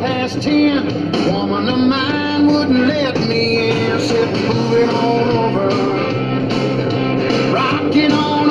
past ten. Woman of mine wouldn't let me in. Said, moving on over, rocking on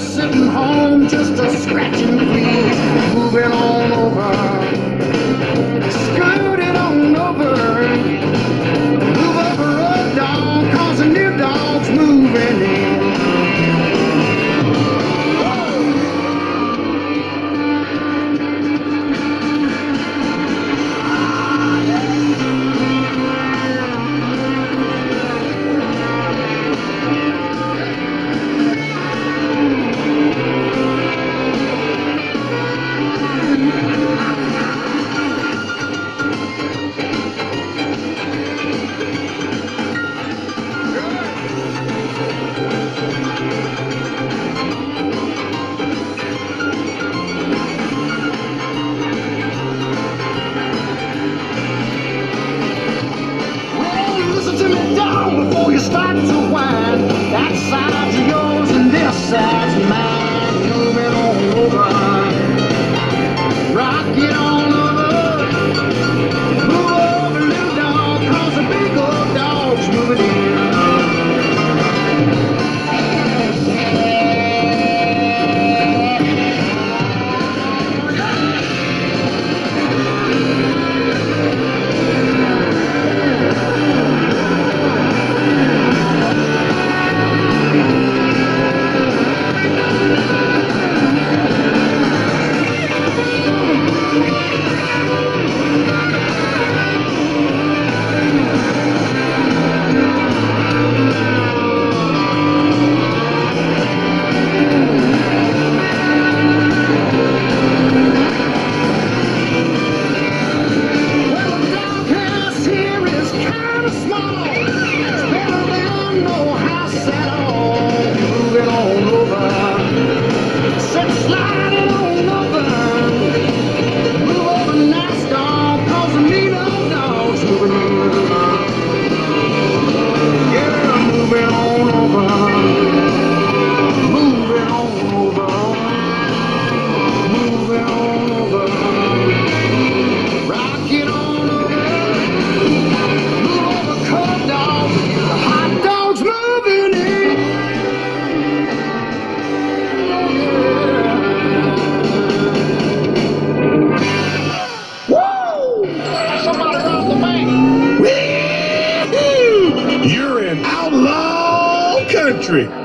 Tried country.